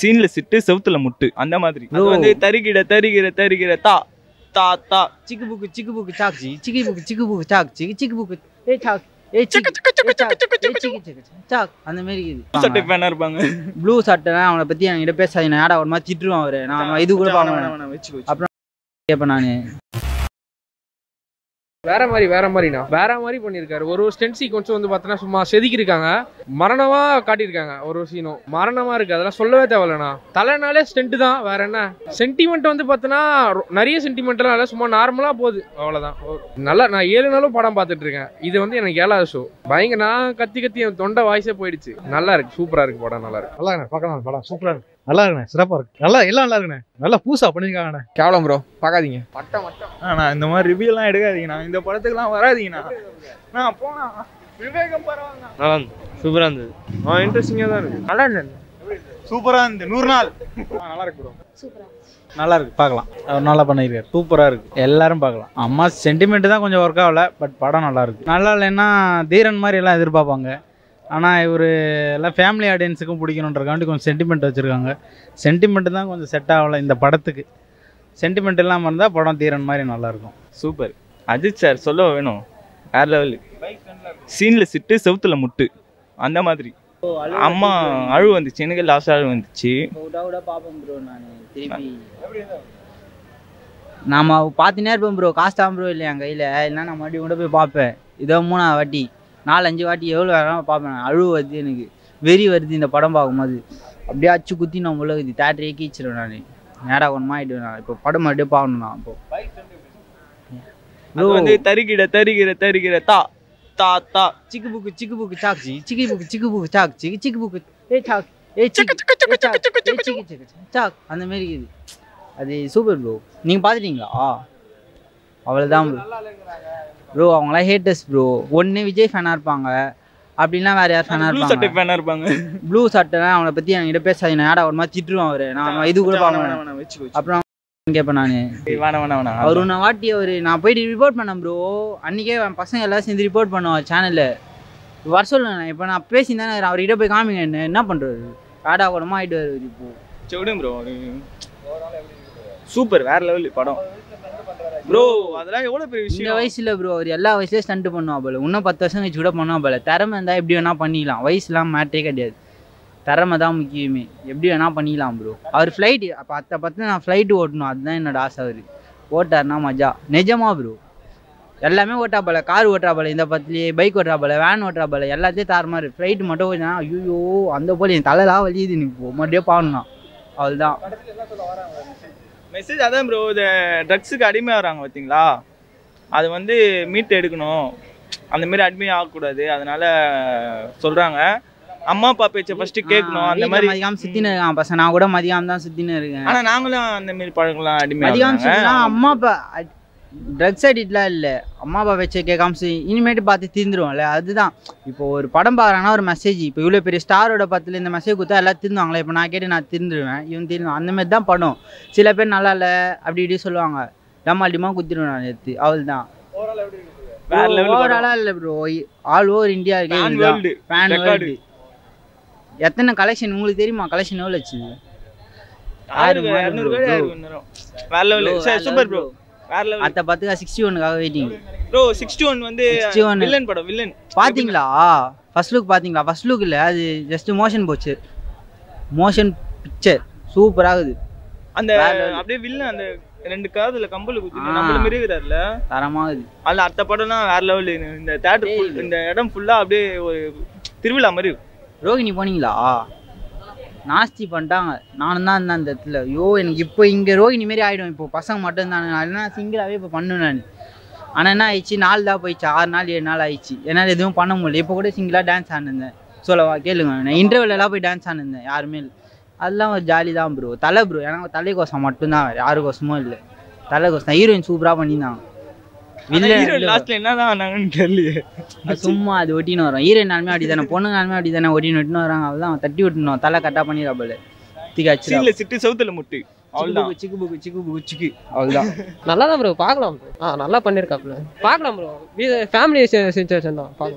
சீன்ல சிட்டு செவுத்துல முட்டு. அந்த மாதிரி. அது. வந்து தருகிற தருகிற தருகிற தா தா தா. சிக்கு புக்கு சிக்கு புக்கு சாக் ஜி. சிக்கி புக்கு சிக்கு புக்கு சாக் சிக்கு புக்கு. ஏ சாக். அந்த மாதிரி சட்டை இருக்குது பேனா இருப்பாங்க. ப்ளூ சட்டை அவனை பத்தி என்கிட்ட பேசாதீங்க. நான் ஏடா ஒரு மாதிரி திட்டுருவான் அவரு. நான் இது கூட பார்க்க வச்சுக்கோ கேட்பேன் நான். வேற மாதிரி வேற மாதிரிண்ணா. வேற மாதிரி பண்ணியிருக்காரு. ஒரு ஒரு ஸ்டென்ட் சீக்வன்ஸ் வந்து பார்த்தோன்னா சும்மா செதுக்கியிருக்காங்க. மரணமா காட்டியிருக்காங்க ஒரு ஒரு சீனும் மரணமா இருக்கு. அதெல்லாம் சொல்லவே தேவையில்லண்ணா. தலைனாலே ஸ்டென்ட் தான். வேற என்ன? சென்டிமெண்ட் வந்து பார்த்தோன்னா நிறைய சென்டிமெண்ட்லாம் இல்லை சும்மா நார்மலா போகுது. அவ்வளோதான் நல்லா நான் ஏழு நாளும் படம் பார்த்துட்டு இருக்கேன். இது வந்து எனக்கு ஏழாவது ஷோ பயங்கர நான் கத்தி கத்தி என் தொண்டை வாய்ஸே போயிடுச்சு. நல்லா இருக்கு. சூப்பரா இருக்கு படம். நல்லா இருக்கு. நல்லா பார்க்கலாம் படம். சூப்பரா இருக்கு. நல்லா இருக்குண்ணே சிறப்பா இருக்கு. நல்லா எல்லாம் நல்லா இருக்குண்ணே. நல்லா பூசா பண்ணிருக்காங்கண்ணே. கேவலம் ப்ரோ பார்க்காதீங்க. நான் இந்த மாதிரி ரிவ்யூ எல்லாம் எடுக்காதீங்கண்ணா. இந்த படத்துக்குலாம் வராதீங்கண்ணா. நான் போனா விவேகம் பரவாயில்ல. நல்லா இருந்தது. சூப்பராக இருந்தது. ஆ இன்ட்ரெஸ்டிங்காக தான் இருக்கு. நல்லா இருந்தது. சூப்பரா இருந்து நூறு நாள். நல்லா இருக்கு ப்ரோ நல்லா இருக்கு. பார்க்கலாம். அவர் நல்லா பண்ணியிருக்காரு சூப்பராக இருக்கு. எல்லாரும் பார்க்கலாம். அம்மா சென்டிமெண்ட் தான் கொஞ்சம் ஒர்க் ஆகல பட் படம் நல்லா இருக்கு. நல்லா இல்லைன்னா தீரன் மாதிரி எல்லாம் எதிர்பார்ப்பாங்க. ஆனால் இவர் எல்லாம் ஃபேமிலி ஆடியன்ஸுக்கும் பிடிக்கணுன்றக்காண்டி கொஞ்சம் சென்டிமெண்ட் வச்சுருக்காங்க. சென்டிமெண்ட் தான் கொஞ்சம் செட் ஆகலை இந்த படத்துக்கு. சென்டிமெண்ட் இல்லாமல் இருந்தால் படம் தீரன் மாதிரி நல்லா இருக்கும் சூப்பர் அஜித் சார் சொல்ல வேணும். வேற லெவல் சீன்ல சிட்டு செவுத்துல முட்டு. அந்த மாதிரி. அம்மா அழு வந்துச்சு. எனக்கு லாஸ்ட் அழு வந்துச்சு. நாம பார்த்துனே இருப்பேன் ப்ரோ காசு தான் ப்ரோ இல்லையா என் கையில். இல்லைன்னா நான் மறுபடியும் கூட போய் பார்ப்பேன். இதோ மூணாவது வாட்டி. நாலஞ்சு வாட்டி எவ்வளோ வேணாலும் பார்ப்பேன். அழுவு வருது எனக்கு. வெறி வருது இந்த படம் பார்க்கும்போது. அப்படியே அச்சு குத்தி நான் உலகுது தேட்டரே கீச்சிடுவேன் நான். நேரா ஒன்றுமா ஆகிடுவேன் நான். இப்போ படம் மறுபடியும் பார்க்கணும் நான் இப்போ. அது வந்து தருகிற தருகிற தருகிற தா தா தா. சிக்கு புக்கு சிக்கு புக்கு சாக் ஜி சிக்கி புக்கு சிக்கு புக்கு சாக் சிக்கு சிக்கு புக்கு. ஏ சாக் ஏ சிக்கு சாக் அந்த மாதிரி இருக்குது. அது சூப்பர் ப்ரோ நீங்கள் பார்த்துட்டீங்களா? அவ்வளோதான் ப்ரோ ப்ரோ அவங்களாம் ஹேட்டர்ஸ் ப்ரோ ஒன்று விஜய் ஃபேனாக இருப்பாங்க. அப்படின்னா வேறு யார் ஃபேனாக ப்ளூ சட்டை இருப்பாங்க பேனா இருப்பாங்க. ப்ளூ சட்டை அவனை பற்றி என்கிட்ட பேசாதீங்க. நான் ஏடா ஒரு மாதிரி திட்டுருவான் அவரு. நான் இது கூட பார்க்க அப்புறம் கேட்பேன் நான். வேணாம் வேணாம் வேணாம். அவர் உன்னை வாட்டி அவர். நான் போயிட்டு ரிப்போர்ட் பண்ணேன் ப்ரோ அன்றைக்கே என் பசங்க எல்லாம் சேர்ந்து ரிப்போர்ட் பண்ணுவான் சேனலில் வர சொல்லுங்க இப்போ நான் பேசியிருந்தேன் அவர்கிட்ட போய் காமிங்க என்ன. என்ன பண்ணுறது ஆடா கூடமா ஆகிட்டு வருது இப்போ. Bro super. வேற லெவல் படம். ப்ரோ அதெல்லாம் எவ்வளவு பெரிய இந்த விஷயம்? வயசுல ப்ரோ அவர் எல்லா வயசுலேயும் ஸ்டண்ட் பண்ணுவா போல. இன்னும் பத்து வருஷம் கழிச்சு கூட பண்ணுவா போல. திறமை இருந்தால் எப்படி வேணா பண்ணிக்கலாம். வயசுலாம் மேட்டே கிடையாது. திறமை தான் முக்கியமே. எப்படி வேணா பண்ணிக்கலாம் ப்ரோ அவர் ஃப்ளைட்டு அப்போ அத்தை பார்த்து நான் ஃப்ளைட்டு ஓட்டணும். அதுதான் என்னோட ஆசை அவர். ஓட்டாருனா மஜா. நிஜமா ப்ரோ எல்லாமே ஓட்டா போல. கார் ஓட்டுறா போல. இந்த பத்துலேயே பைக் ஓட்டுறா போல. வேன் ஓட்டுறா போல. எல்லாத்தையும் தார மாதிரி. ஃப்ளைட் மட்டும் ஓட்டினா ஐயோ அந்த போல என் தலைலாம் வலியுது எனக்கு. மறுபடியும் பாடணும் அவள்தான். மெசேஜ் அதான் ப்ரோ இந்த ட்ரக்ஸுக்கு அடிமை ஆகிறாங்க பார்த்தீங்களா அது வந்து மீட் எடுக்கணும். அந்த மாதிரி அடிமை ஆகக்கூடாது. அதனால சொல்றாங்க. அம்மா அப்பா பேச்சை ஃபர்ஸ்ட் கேட்கணும். அந்த மாதிரி மதியம் சுத்தின்னு இருக்கான். பசங்க நான் கூட மதியம் தான் சுத்தின்னு இருக்கேன். ஆனா நாங்களும் அந்த மாதிரி பழக்கலாம் அடிமை மதியம் அம்மா அப்பா ட்ரக்ஸ் அடிக்ட்லாம் இல்லை. அம்மா அப்பா வச்ச கேட்காம இனிமேட்டு பார்த்து தீர்ந்துருவோம்ல அதுதான். இப்போ ஒரு படம் பார்க்குறாங்கன்னா ஒரு மெசேஜ் இப்போ இவ்வளோ பெரிய ஸ்டாரோட பத்தில் இந்த மெசேஜ் கொடுத்தா எல்லாம் திருந்துவாங்களே இப்போ நான் கேட்டு நான் திருந்துருவேன். இவன் அந்த மாதிரி தான் படம். சில பேர் நல்லா இல்லை அப்படி இப்படி சொல்லுவாங்க. டமால்டிமா குத்திடுவேன் நான் எடுத்து அவள் தான். ஓவராலாக இல்லை ப்ரோ ஆல் ஓவர் இந்தியா இருக்கு. ஃபேன். வேர்ல்டு எத்தனை கலெக்ஷன் உங்களுக்கு தெரியுமா? கலெக்ஷன் எவ்வளோ வச்சு ஆயிரம் சூப்பர் ப்ரோ அத்தை பார்த்துக்கா சிக்ஸ்டி ஒனுக்காக வெயிட்டிங் ப்ரோ சிக்ஸ்டி ஒன் வந்து 61. வில்லன் படம் வில்லன் பாத்தீங்களா? ஃபர்ஸ்ட் லுக் பாத்தீங்களா? ஃபர்ஸ்ட் லுக் இல்ல அது ஜஸ்ட் மோஷன் போச்சு. மோஷன் பிக்சர் சூப்பர் ஆகுது அந்த. அப்படியே வில்லன் அந்த ரெண்டு காதுல கம்பல் குத்தி. நம்மள மாரி இருக்கிறார்ல தரமாகுது அதுல அடுத்த படம்னா வேற லெவல் இந்த தேட்டர். இந்த இடம் ஃபுல்லா அப்படியே ஒரு திருவிழா மாதிரி. ரோகிணி போனீங்களா? நாஸ்தி பண்ணிட்டாங்க. நானும் தான் இருந்தேன் அந்த இடத்துல. ஐயோ எனக்கு இப்போ இங்கே ரோகிணி மாரி ஆகிடும் இப்போ பசங்க மட்டும் தான். நான் சிங்கிளாகவே இப்போ பண்ணுவேன் நான். ஆனால் என்ன ஆயிடுச்சு? நாலு தான் போயிடுச்சு. ஆறு நாள் ஏழு நாள் ஆயிடுச்சு. என்னால் எதுவும் பண்ண முடியல. இப்போ கூட சிங்கிளாக டான்ஸ் ஆனிருந்தேன் சொல்லவா கேளுங்க. நான் இன்டர்வெல்லாம் போய் டான்ஸ் ஆனிருந்தேன் யாருமே இல்லை. அதெல்லாம் ஒரு ஜாலி தான் ப்ரோ தலை ப்ரோ எனக்கு தலை கோசம் மட்டும்தான் யாரு கோசமும் இல்லை. தலை கோசம். ஹீரோயின் சூப்பராக பண்ணியிருந்தாங்க லாஸ்ட்ல என்னதான் ஆனாங்கன்னு தெரியலையே. சும்மா அது ஒட்டின்னு வரும். ஹீரோயினாலுமே அப்படி தானே பொண்ணுங்களுமே அப்படி தானே ஒட்டின்னு ஒட்டின்னு வராங்க. அவள்தான் தட்டி விட்டுணும் தலை கட்டா பண்ணிடுறா போல தூக்கி சீன்ல சிட்டு சவுத்துல முட்டு. அவ்வளவுதான். சிக்கு புக்கு சிக்கு புக்கு சிக்கு. அவள்தான் நல்லா தான் ப்ரோ பார்க்கலாம் ப்ரோ ஆ நல்லா பண்ணியிருக்காப்புல பார்க்கலாம் ப்ரோ ஃபேமிலி சுச்சுவேஷன் தான். பார்க்கலாம்.